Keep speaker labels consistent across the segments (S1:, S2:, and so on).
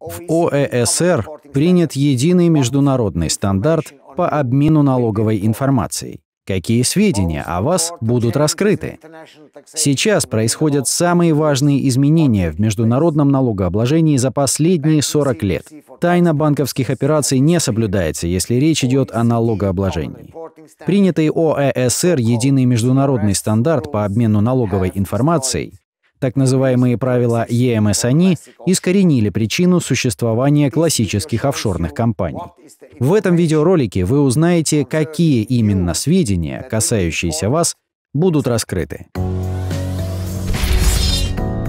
S1: В ОЭСР принят единый международный стандарт по обмену налоговой информацией. Какие сведения о вас будут раскрыты? Сейчас происходят самые важные изменения в международном налогообложении за последние 40 лет. Тайна банковских операций не соблюдается, если речь идет о налогообложении. Принятый ОЭСР единый международный стандарт по обмену налоговой информацией так называемые правила ЕМС-АНИ искоренили причину существования классических офшорных компаний. В этом видеоролике вы узнаете, какие именно сведения, касающиеся вас, будут раскрыты.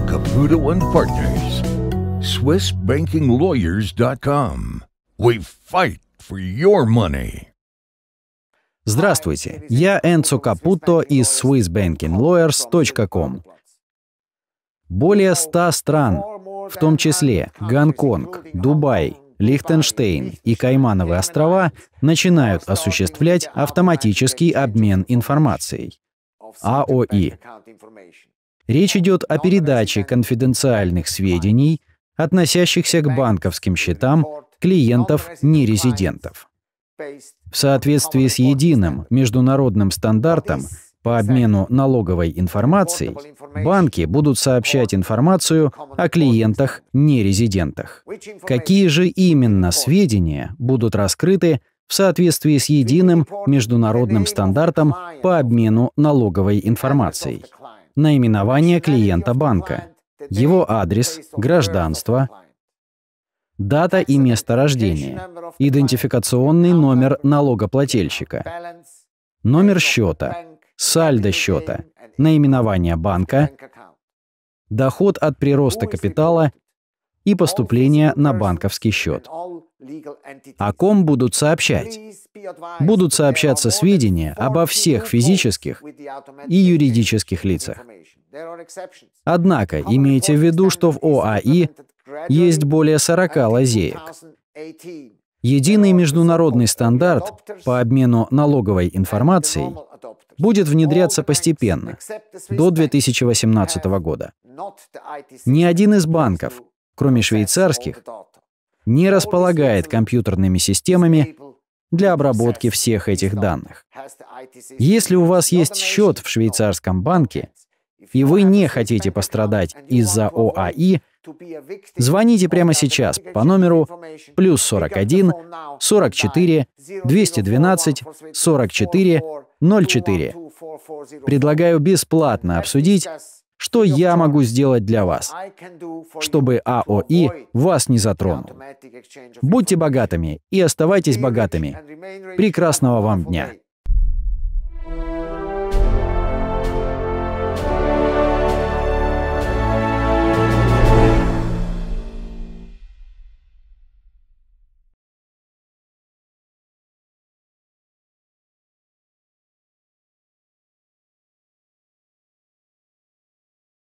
S2: Caputo and Partners. SwissBankingLawyers.com. We fight for your money.
S1: Здравствуйте, я Энцо Капуто из SwissBankingLawyers.com. Более 100 стран, в том числе Гонконг, Дубай, Лихтенштейн и Каймановые острова, начинают осуществлять автоматический обмен информацией АОИ. Речь идет о передаче конфиденциальных сведений, относящихся к банковским счетам клиентов нерезидентов. В соответствии с единым международным стандартом по обмену налоговой информацией банки будут сообщать информацию о клиентах нерезидентах. Какие же именно сведения будут раскрыты в соответствии с единым международным стандартом по обмену налоговой информацией? Наименование клиента банка, его адрес, гражданство, дата и место рождения, идентификационный номер налогоплательщика, номер счета, сальдо счета, наименование банка, доход от прироста капитала и поступление на банковский счет. О ком будут сообщать? Будут сообщаться сведения обо всех физических и юридических лицах. Однако имейте в виду, что в ОАИ есть более 40 лазеек. Единый международный стандарт по обмену налоговой информацией будет внедряться постепенно, до 2018 года. Ни один из банков, кроме швейцарских, не располагает компьютерными системами для обработки всех этих данных. Если у вас есть счет в швейцарском банке, и вы не хотите пострадать из-за ОАИ, звоните прямо сейчас по номеру плюс 41 44 212 44 04. Предлагаю бесплатно обсудить, что я могу сделать для вас, чтобы АОИ вас не затронул. Будьте богатыми и оставайтесь богатыми. Прекрасного вам дня!